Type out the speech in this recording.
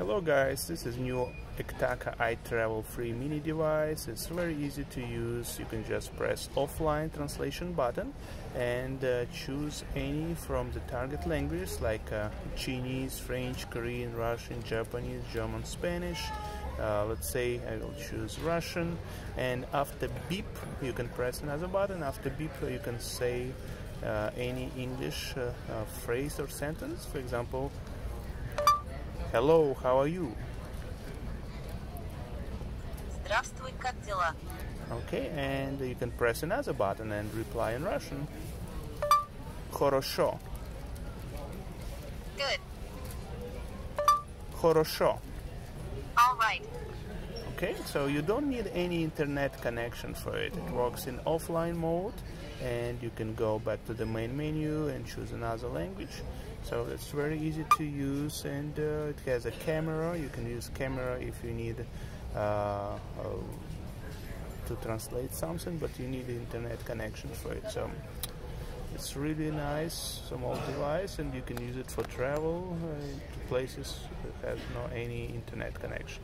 Hello guys, this is new Ectaco iTravl free mini device. It's very easy to use. You can just press offline translation button and uh, choose any from the target languages like uh, Chinese, French, Korean, Russian, Japanese, German, Spanish. Uh, let's say I will choose Russian and after beep you can press another button. After beep you can say uh, any English uh, uh, phrase or sentence. For example, Hello, how are you? Здравствуй, как дела? Okay, and you can press another button and reply in Russian. Хорошо. Good. Хорошо. All right. Okay, so you don't need any internet connection for it. It works in offline mode and you can go back to the main menu and choose another language. So it's very easy to use and uh, it has a camera. You can use camera if you need uh, to translate something, but you need internet connection for it. So it's really nice, small device, and you can use it for travel uh, to places that have no any internet connection.